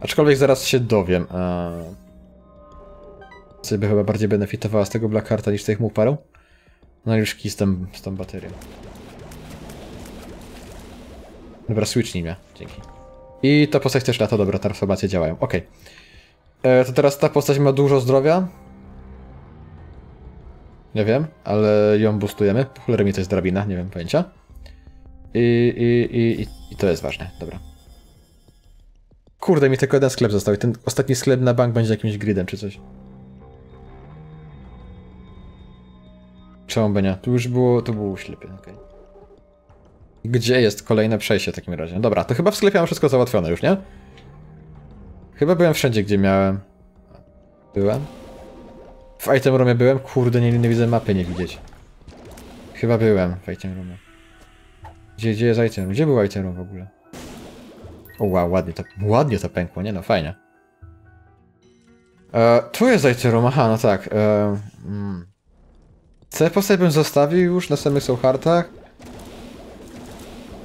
Aczkolwiek zaraz się dowiem. Eee... Sobie chyba bardziej benefitowała z tego Black Hearta niż tych mu parą. No już kij z, tą baterią. Dobra, switch mnie. Dzięki. I ta postać też lata, dobra, transformacje działają. Ok. E, to teraz ta postać ma dużo zdrowia. Nie wiem, ale ją boostujemy. Po mi to jest drabina, nie wiem pojęcia. I, i, i, to jest ważne, dobra. Kurde, mi tylko jeden sklep został i ten ostatni sklep na bank będzie jakimś gridem czy coś. Czemu by nie? Tu już było, to było ślepie, okej. Okay. Gdzie jest kolejne przejście w takim razie? Dobra, to chyba w sklepie mam wszystko załatwione już, nie? Chyba byłem wszędzie, gdzie miałem. Byłem? W item roomie byłem? Kurde, nie, nie widzę mapy, nie widzieć. Chyba byłem w item roomie. Gdzie, gdzie jest item? Gdzie był room w ogóle? O wow, ładnie to, ładnie to pękło, nie no, fajnie. E, tu jest room, aha, no tak. E, mm. C postać bym zostawił już na samych Soulheartach.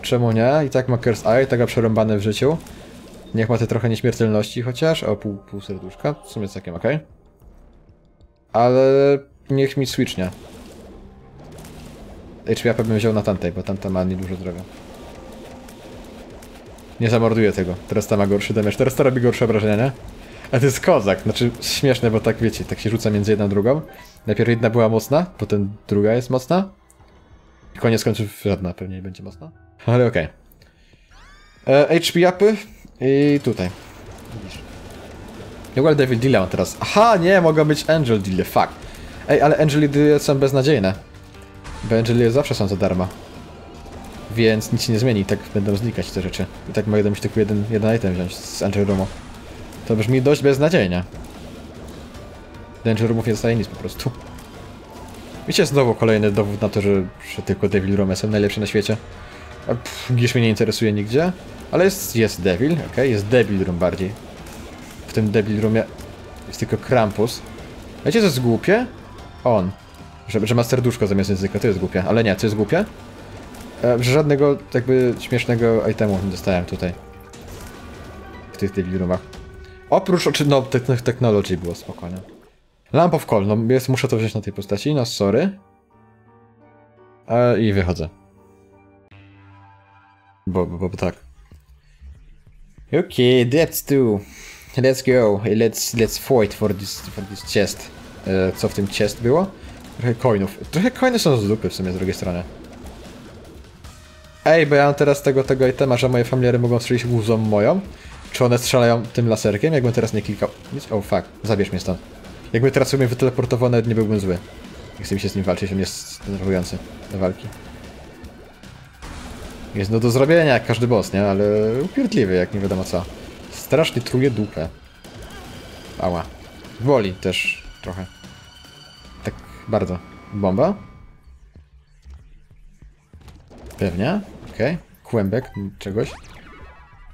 Czemu nie? I tak ma Curse Eye, taka przerąbane w życiu. Niech ma te trochę nieśmiertelności chociaż. O, pół, pół serduszka. W sumie całkiem ok. Ale niech mi switchnie. HP bym wziął na tamtej, bo tamta ma niedużo zdrowia. Nie zamorduję tego. Teraz ta ma gorszy damage. Teraz to robi gorsze obrażenia, nie? A to jest kozak. Znaczy, śmieszne, bo tak wiecie, tak się rzuca między jedną a drugą. Najpierw jedna była mocna, potem druga jest mocna. I koniec końców żadna pewnie nie będzie mocna. Ale okej. Okay. E, HP upy i tutaj. Widzisz. W ogóle Devil Deal mam teraz. Aha, nie, mogą być Angel Deal, fuck. Ej, ale Angelidy są beznadziejne. Bo zawsze są za darmo. Więc nic się nie zmieni, tak będą znikać te rzeczy. I tak mogę mieć tylko jeden, jeden item wziąć z Angel Roomu. To brzmi dość beznadziejnie. Angel Roomów nie zostaje nic po prostu. Wiecie, znowu kolejny dowód na to, że, że tylko Devil Roomy są najlepsze na świecie. Pff, Gish mnie nie interesuje nigdzie. Ale jest, jest Devil, okej, jest Devil Room bardziej. W tym Devil Roomie jest tylko Krampus. Wiecie, co jest głupie? On. Że, że ma serduszko zamiast języka, to jest głupie. Ale nie, co jest głupie? E, że żadnego jakby śmiesznego itemu nie dostałem tutaj. W tych Roomach. Oprócz, oczy, no, techn- technology było spokojnie. Lamp of Call, no jest, muszę to wziąć na tej postaci, no sorry. E, I wychodzę. Bo, bo, bo tak. Okay, that's two. Let's go. Let's let's fight for this for this chest. E, co w tym chest było? Trochę coinów. Trochę coiny są z dupy w sumie z drugiej strony. Ej, bo ja mam teraz tego tego itema, że moje familiary mogą strzelić łzą moją. Czy one strzelają tym laserkiem? Jakbym teraz nie klikał. Oh fuck, zabierz mnie stąd. Jakby teraz sobie wyteleportował, nawet nie byłbym zły. Nie chce mi się z nim walczyć, on jest denerwujący do walki. Jest no do zrobienia jak każdy boss, nie? Ale upierdliwy jak nie wiadomo co. Strasznie truje dupę. Ała. Woli też trochę. Bardzo. Bomba? Pewnie. Okej. Kłębek czegoś.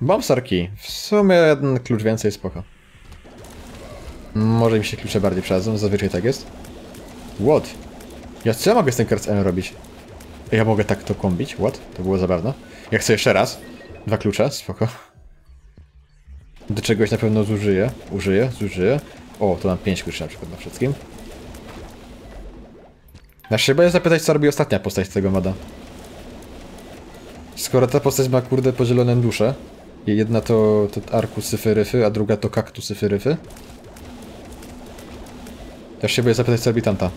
Bombstar key. W sumie jeden klucz więcej, spoko. Może mi się klucze bardziej przydadzą, zazwyczaj tak jest. What? Ja co ja mogę z tym kartz M robić? Ja mogę tak to kombić? What? To było zabawne. Jak chcę jeszcze raz? Dwa klucze, spoko. Do czegoś na pewno zużyję. Użyję, zużyję. O, to mam pięć kluczy na przykład na wszystkim. Ja się boję zapytać, co robi ostatnia postać tego moda. Skoro ta postać ma kurde podzielone dusze. Jedna to, to arku syferyfy, a druga to kaktus syferyfy. Też się boję zapytać, co robi tamta.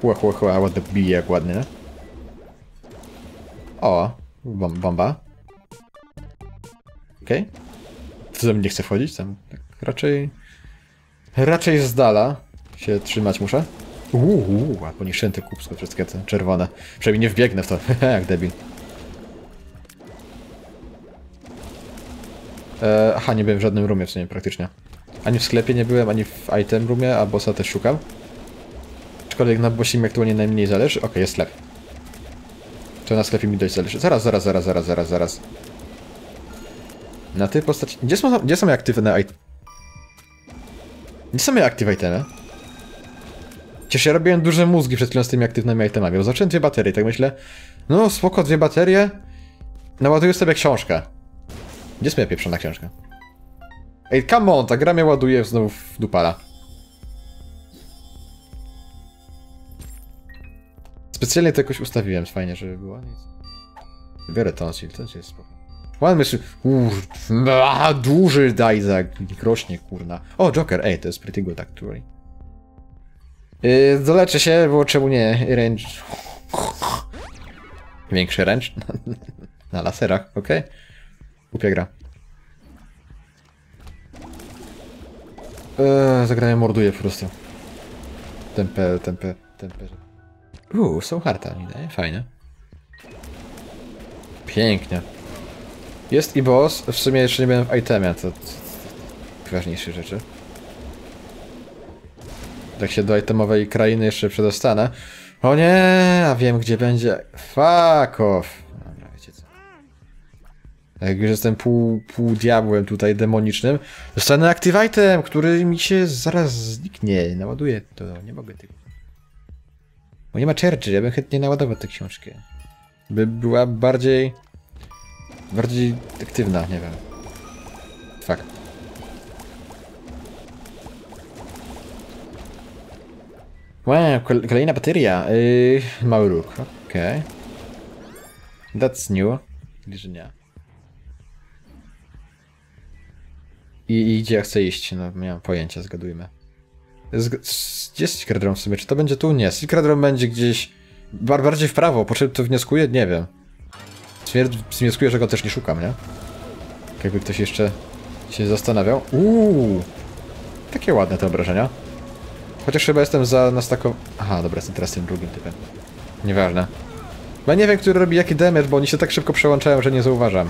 Chła, chła, chła, ładnie bije jak ładnie, nie? O, bom bomba. Okej. Okay. Co ze mnie nie chce wchodzić? Tam tak raczej... Raczej z dala się trzymać muszę. Uuu, a poniszczyłem te kupsko wszystkie te czerwone. Przynajmniej nie wbiegnę w to, *laughs* jak debil. E, aha, nie byłem w żadnym roomie w sumie praktycznie. Ani w sklepie nie byłem, ani w item roomie, a bossa też szukam. Aczkolwiek na bossie mi aktualnie najmniej zależy. Okej, okay, jest sklep. To na sklepie mi dość zależy. Zaraz, zaraz, zaraz, zaraz, zaraz, zaraz. Na tej postaci... Gdzie są, gdzie są aktywne it... Gdzie są moje itemy? Przecież ja robiłem duże mózgi przed chwilą z tymi aktywnymi itemami, bo zacząłem dwie baterie, tak myślę... No spoko, dwie baterie... Naładuję sobie książkę. Gdzie jest moja pieprzona książka? Ej, come on, ta gra mnie ładuje znowu w dupala. Specjalnie to jakoś ustawiłem, fajnie, żeby było nic. Biorę tonsil, tonsil jest spoko. One myśl, duży daj za rośnie, kurna. O, Joker, ej, to jest pretty good actually. Yy, doleczę się, bo czemu nie? Range... Większy range? Na laserach. Okay. Głupia gra. Eee, zagranie morduje po prostu. Tempę, tempę, tempę. Uuu, są harta mi daje, fajnie. Pięknie. Jest i boss, w sumie jeszcze nie byłem w itemie, to, to, to ważniejsze rzeczy. Tak się do itemowej krainy jeszcze przedostanę. O nie, a wiem gdzie będzie. Fuck off. Jak już jestem pół, pół diabłem tutaj demonicznym, dostanę active item, który mi się zaraz zniknie. Naładuję to, nie mogę tego. Bo nie ma charge, ja bym chętnie naładował tę książkę. By była bardziej... Bardziej aktywna, nie wiem. Fuck. Wow, kolejna bateria. Yy, mały róg, okej. Okay. That's new. Liczy nie. I, I gdzie ja chcę iść? No, nie mam pojęcia, zgadujmy. Z, gdzie jest Secret w sumie? Czy to będzie tu? Nie. Secret będzie gdzieś bar bardziej w prawo. Po czym to wnioskuję? Nie wiem. Wnioskuję, że go też nie szukam, nie? Jakby ktoś jeszcze się zastanawiał. Uuu! Takie ładne te obrażenia. Chociaż chyba jestem za nas taką... Aha, dobra, jestem teraz tym drugim typem. Nieważne. Ja nie wiem, który robi jaki damage, bo oni się tak szybko przełączają, że nie zauważam.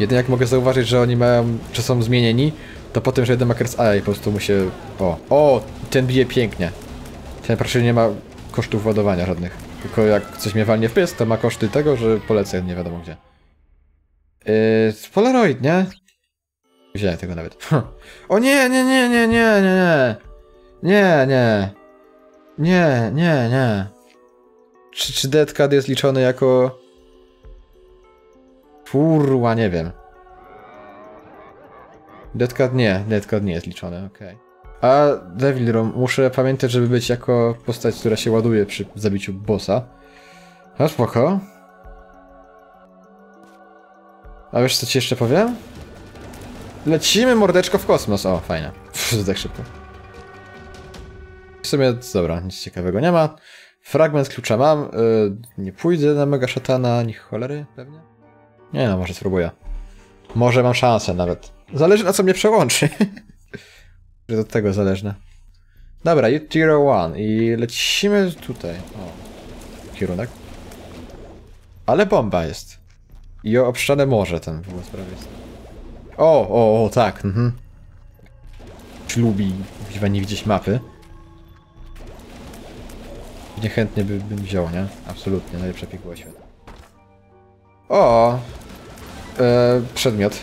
Jedynie jak mogę zauważyć, że oni mają, że są zmienieni, to po tym, że jeden ma kres A i po prostu mu się... O, o, ten bije pięknie. Ten praktycznie nie ma kosztów ładowania żadnych. Tylko jak coś mnie walnie w pysk, to ma koszty tego, że polecę nie wiadomo gdzie. Yy, Polaroid, nie? Wziąłem tego nawet. O nie, nie, nie, nie, nie, nie, nie. Nie, nie. Nie, nie, nie. Czy, czy Deadcat jest liczony jako... Kurwa, nie wiem. Deadcat nie, Deadcat nie jest liczony, okej. A Devil Room muszę pamiętać, żeby być jako postać, która się ładuje przy zabiciu bossa. No spoko. A wiesz co ci jeszcze powiem? Lecimy mordeczko w kosmos. O, fajnie. Pff, tak szybko. W sumie, dobra, nic ciekawego nie ma. Fragment klucza mam. Yy, nie pójdę na mega szatana, ani cholery pewnie. Nie no, może spróbuję. Może mam szansę nawet. Zależy na co mnie przełączy. *laughs* Że do tego zależne. Dobra, Tier 1 i lecimy tutaj. O, kierunek. Ale bomba jest. I obszczane morze ten w ogóle sprawie jest. O, o, o, tak, mhm. Lubi chyba nie widzieć mapy? Niechętnie by, bym wziął, nie? Absolutnie, najlepsza piguła świata. O! E, przedmiot.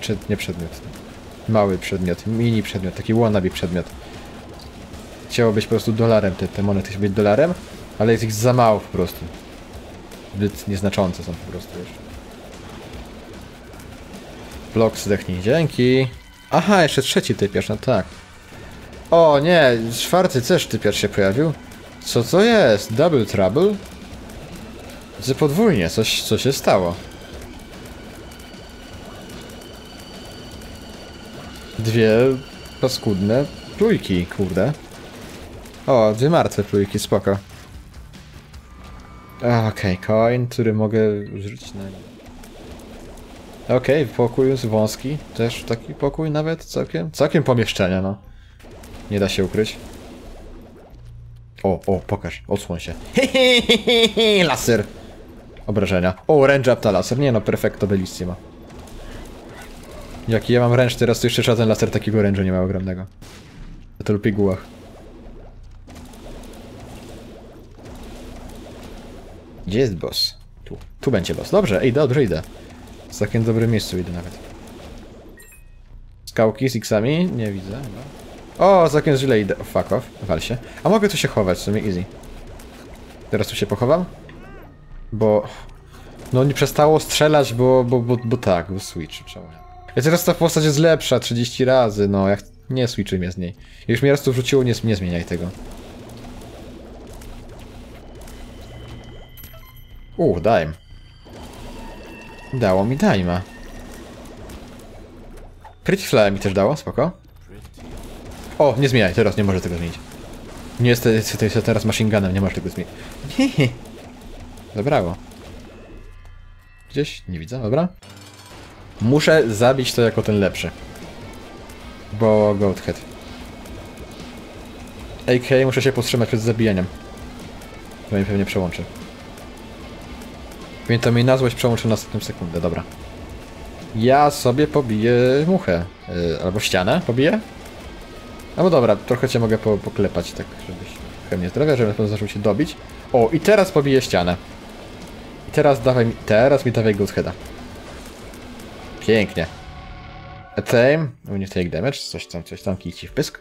Czy nie przedmiot. Mały przedmiot, mini przedmiot, taki wannabe przedmiot. Chciało być po prostu dolarem, te, te monety chciały być dolarem, ale jest ich za mało po prostu. Zbyt nieznaczące są po prostu już. Blok zdechnij, dzięki. Aha, jeszcze trzeci typiarz, no tak. O nie, czwarty też typiarz się pojawił. Co to jest? Double trouble? Że podwójnie, coś, co się stało. Dwie paskudne plujki, kurde. O, dwie martwe plujki, spoko. Okej, okay, coin, który mogę użyć na... Okej, okay, pokój jest wąski. Też taki pokój nawet całkiem. Całkiem pomieszczenia, no. Nie da się ukryć. O, o, pokaż, odsłoń się. Hehehehe, *laughs* laser. Obrażenia. O, range up na laser. Nie no, perfecto bellissima. Jaki ja mam range teraz, to jeszcze żaden laser takiego range'u nie ma ogromnego. Na tylu pigułach. Gdzie jest boss? Tu. Tu będzie boss. Dobrze, ej, dobrze idę. W takim dobrym miejscu idę nawet. Skałki z X-ami? Nie widzę. Chyba. O, całkiem źle idę. Oh, fuck off. Wal się. A mogę tu się chować, w sumie easy. Teraz tu się pochowam? Bo... No nie przestało strzelać, bo, bo, bo, bo tak, bo switch trzeba. Ja teraz ta postać jest lepsza 30 razy, no jak nie switchy mnie z niej. Już mi raz to wrzuciło, nie, nie zmieniaj tego. U, dajm. Dało mi dajma. Pretty Fly mi też dało, spoko. O, nie zmieniaj, teraz nie może tego zmienić. Nie jest, jest, teraz machine gunem, nie możesz tego zmienić. *laughs* No brawo. Gdzieś? Nie widzę, dobra. Muszę zabić to jako ten lepszy. Bo Goathead. AK muszę się powstrzymać przed zabijaniem. Bo mnie pewnie przełączy. Pamiętam jej na złość przełączy na następną sekundę, dobra. Ja sobie pobiję muchę. Yy, albo ścianę pobiję? No bo dobra, trochę cię mogę po, poklepać, tak żebyś trochę mnie zdrowia, żeby zaczął się dobić. O, i teraz pobiję ścianę. I teraz dawaj mi, teraz mi dawaj Godheada. Pięknie. U nie take damage, coś tam, coś tam, kici w pysk.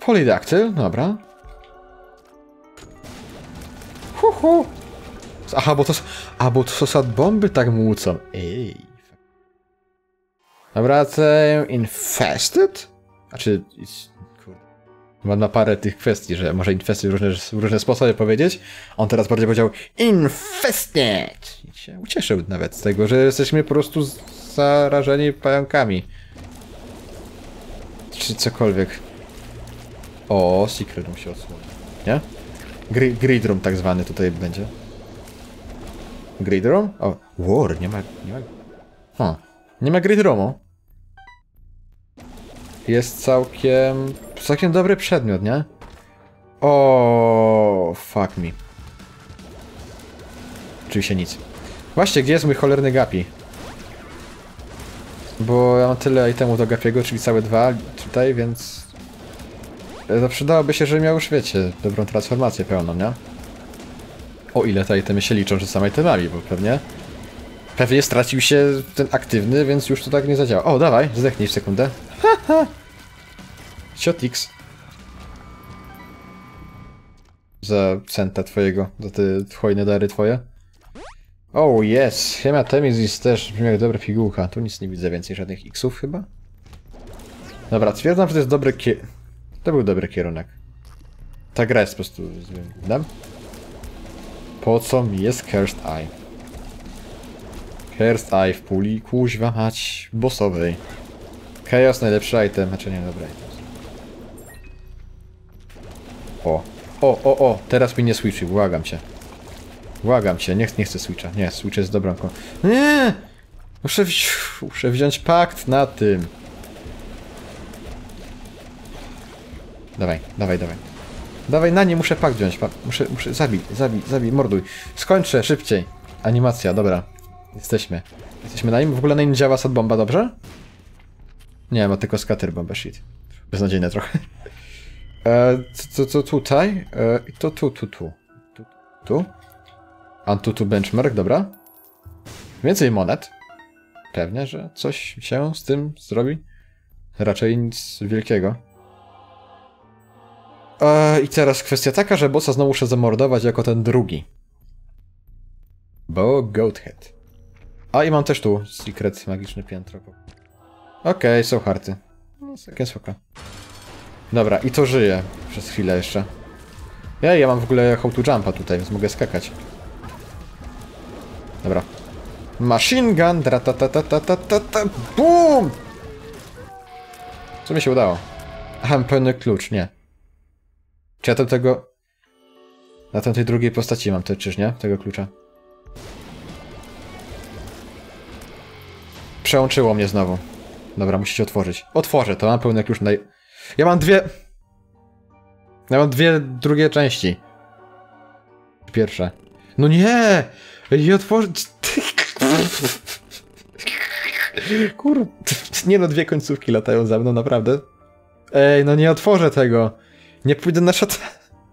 Polydactyl, dobra. Hu, hu. Aha, bo to, a, bo to sad bomby tak młócą. Ej. Aim, infested? A czy... Kurde. Mam na parę tych kwestii, że może infested różne, różne sposoby powiedzieć. On teraz bardziej powiedział infested. I się ucieszył nawet z tego, że jesteśmy po prostu zarażeni pająkami. Czy cokolwiek. O, Secret Room się odsłoni. Nie? Gri grid Room tak zwany tutaj będzie. Grid Room? O, War, nie ma... Nie ma, huh. nie ma Grid Roomu. Jest całkiem całkiem dobry przedmiot, nie? O, fuck me. Oczywiście nic. Właśnie, gdzie jest mój cholerny gapi? Bo ja mam tyle itemów do gapiego, czyli całe dwa tutaj, więc... e, To przydałoby się, żeby miał już, wiecie, dobrą transformację pełną, nie? O ile te itemy się liczą, że same itemami, bo pewnie... Pewnie stracił się ten aktywny, więc już to tak nie zadziała. O, dawaj, zdechnij w sekundę. Ha, ha. Ciotix. Za centa twojego, za te hojne dary twoje. Oh yes, Hematemizis też brzmi jak dobra pigułka. Tu nic nie widzę więcej, żadnych xów chyba. Dobra, twierdzam, że to jest dobry kie... To był dobry kierunek. Ta gra jest po prostu gównem. Po co mi jest Cursed Eye? Cursed Eye w puli, kuźwa mać, bossowej. Chaos najlepszy item, znaczy nie, dobra item. O, o, o, o, teraz mi nie switchy, błagam cię. Błagam cię, nie, nie chcę switcha. Nie, switch jest dobrą kon... Nie! Muszę, wzi muszę wziąć pakt na tym. Dawaj, dawaj, dawaj. Dawaj, na nie muszę pakt wziąć. Pa muszę, muszę, zabij, zabij, zabij, morduj. Skończę, szybciej. Animacja, dobra. Jesteśmy. Jesteśmy na nim. W ogóle na nim działa sad bomba, dobrze? Nie, ma tylko scatter bomba, shit. Beznadziejne trochę. *laughs* E, to tutaj. E, to tu, tu, tu. Tu, tu. Antutu benchmark, dobra. Więcej monet. Pewnie, że coś się z tym zrobi. Raczej nic wielkiego. E, I teraz kwestia taka, że bossa znowu muszę zamordować jako ten drugi. Bo Goathead. A i mam też tu secret magiczny piętro. Okej, okay, są harty. No, całkiem spoko. Dobra, i to żyje przez chwilę jeszcze. Ja, ja mam w ogóle how to jumpa tutaj, więc mogę skakać. Dobra. Machine gun, ta BOOM! Co mi się udało? Aha, pełny klucz, nie. Czy ja to tego... Na tej drugiej postaci mam to, czyż nie? Tego klucza. Przełączyło mnie znowu. Dobra, musicie otworzyć. Otworzę, to mam pełny klucz na... Ja mam dwie... Ja mam dwie drugie części. Pierwsze. No nie! Nie otworzyć... Kur... Nie no, dwie końcówki latają za mną, naprawdę. Ej, no nie otworzę tego. Nie pójdę na szat...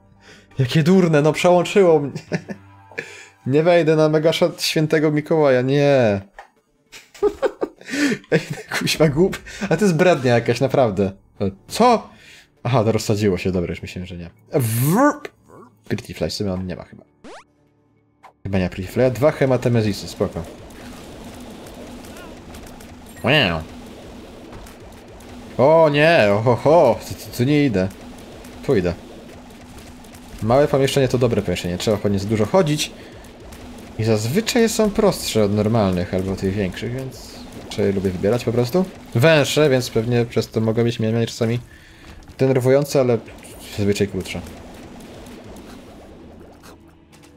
*laughs* Jakie durne, no przełączyło mnie. *laughs* Nie wejdę na mega szat świętego Mikołaja, nie. *laughs* Ej, kuźma głup. A to jest bradnia jakaś, naprawdę. Co? Aha, to rozsadziło się, dobra, już myślałem, że nie. Wrp! Pretty Fly, sobie on nie ma chyba. Chyba nie Pretty Fly, dwa hematemezisy, spoko. Wow. O nie, oho, tu nie idę. Idę. Małe pomieszczenie to dobre pomieszczenie, trzeba po nie dużo chodzić. I zazwyczaj są prostsze od normalnych, albo tych większych, więc... Czy lubię wybierać po prostu. Węższe, więc pewnie przez to mogą być mnie czasami denerwujące, ale zazwyczaj krótsze.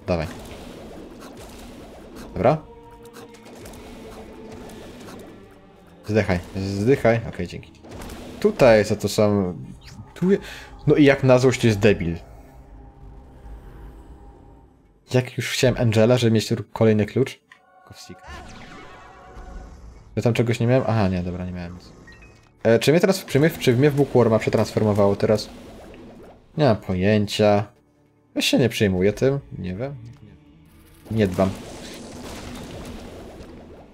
Dawaj. Dobra. Zdychaj, zdychaj. Okej, okay, dzięki. Tutaj za to są... Tu... No i jak na złość jest debil. Jak już chciałem Angela, żeby mieć kolejny klucz. Kowsik. Ja tam czegoś nie miałem? Aha, nie, dobra, nie miałem nic. E, czy mnie teraz, czy mnie, czy mnie w Bookworma przetransformowało teraz? Nie mam pojęcia. Ja się nie przejmuję tym, nie wiem. Nie dbam.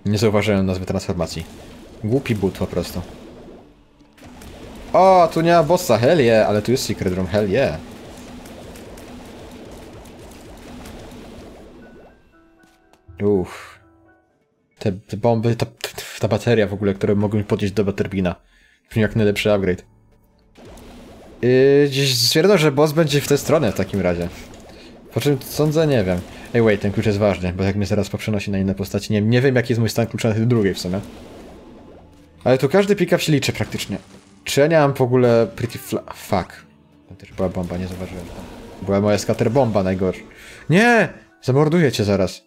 Nie zauważyłem nazwy transformacji. Głupi but po prostu. O, tu nie ma bossa, hell yeah, ale tu jest secret room, hell yeah. Uff. Te, te bomby, ta, ta bateria w ogóle, które mogą podnieść do Butterbina. Brzmi jak najlepszy upgrade. Yy, gdzieś stwierdzam, że boss będzie w tę stronę w takim razie. Po czym sądzę, nie wiem. Ej, wait, ten klucz jest ważny, bo jak mnie zaraz poprzenosi na inne postaci, nie, nie wiem jaki jest mój stan klucza na tej drugiej w sumie. Ale tu każdy pickup się liczy praktycznie. Czy ja nie mam w ogóle pretty fla... Fuck. To też była bomba, nie zauważyłem. Była moja skater bomba najgorsza. Nie! Zamorduję cię zaraz.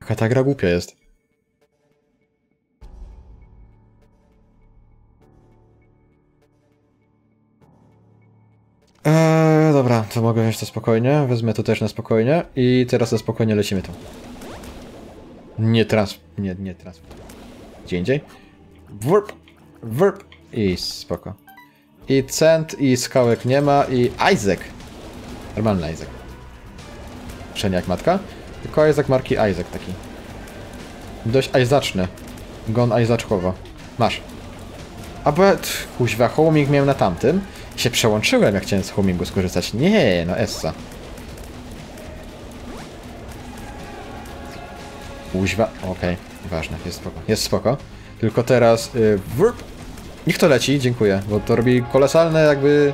Jaka ta gra głupia jest. Eee, dobra, to mogę wziąć to spokojnie. Wezmę to też na spokojnie. I teraz na spokojnie lecimy tu. Nie trans... Nie, nie trans... Gdzie indziej? Wurp! Wurp! I spoko. I cent, i skałek nie ma, i Isaac. Normalny Isaac. Przenia jak matka. Tylko Isaac marki Isaac taki. Dość Isaacny. Gon Isaacowo. Masz. A bo... Kuźwa, homing miałem na tamtym. I się przełączyłem, jak chciałem z homingu skorzystać. Nie, no Essa. Kuźwa. Okej, ważne, jest spoko. Jest spoko. Tylko teraz... Y, wurp. Niech to leci, dziękuję, bo to robi kolosalne jakby...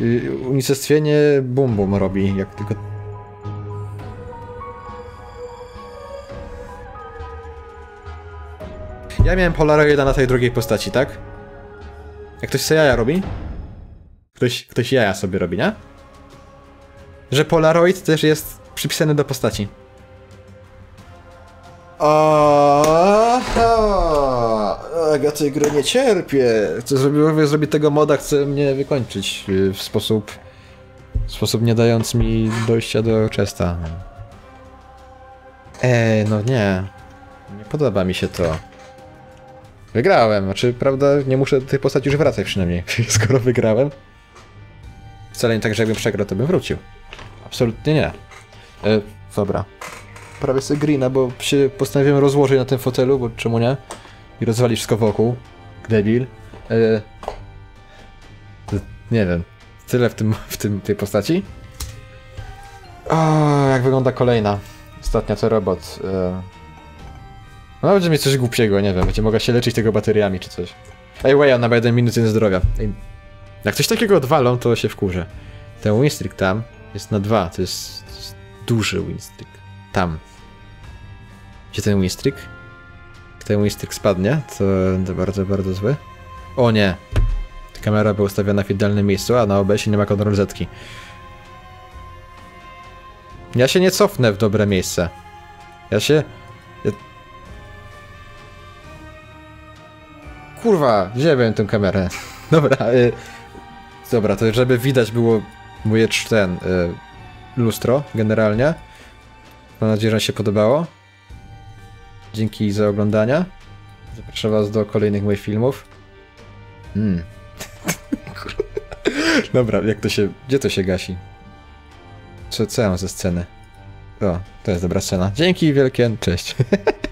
Y, unicestwienie bum bum robi, jak tylko... Ja miałem Polaroida na tej drugiej postaci, tak? Jak ktoś sobie jaja robi? Ktoś, ktoś jaja sobie robi, nie? Że Polaroid też jest przypisany do postaci. Aha, ja tej gry nie cierpię. Chcę zrobić, zrobić tego moda, chce mnie wykończyć y, w sposób... W sposób nie dając mi dojścia do Chesta. Ej, no nie. Nie podoba mi się to. Wygrałem, znaczy, prawda, nie muszę do tej postaci już wracać przynajmniej, *laughs* skoro wygrałem. Wcale nie tak, że jakbym przegrał, to bym wrócił. Absolutnie nie. E, dobra. Prawie sobie greena, bo się postanowiłem rozłożyć na tym fotelu, bo czemu nie? I rozwalić wszystko wokół. Debil. E, to, nie wiem. Tyle w tym, *laughs* w tym, tej postaci. O, jak wygląda kolejna. Ostatnia to robot. E, no będzie mieć coś głupiego, nie wiem, będzie mogła się leczyć tego bateriami czy coś. Ej, way, ona ma jeden minut jeden zdrowia. Ej, jak coś takiego odwalą, to się wkurzę. Ten winstreak tam jest na dwa, to jest, to jest duży winstreak. Tam. Gdzie ten winstreak? Jak ten winstreak spadnie, to będzie bardzo, bardzo zły. O nie! Kamera była ustawiona w idealnym miejscu, a na OBS nie ma kontrol zetki. Ja się nie cofnę w dobre miejsce. Ja się... Kurwa, wziąłem tę kamerę. *laughs* Dobra, y, dobra, to żeby widać było moje ten y, lustro generalnie. Mam nadzieję, że się podobało. Dzięki za oglądania. Zapraszam was do kolejnych moich filmów. *laughs* Mm. Kurwa. Dobra, jak to się... Gdzie to się gasi? Co, co ja mam ze sceny? O, to jest dobra scena. Dzięki wielkie, cześć. *laughs*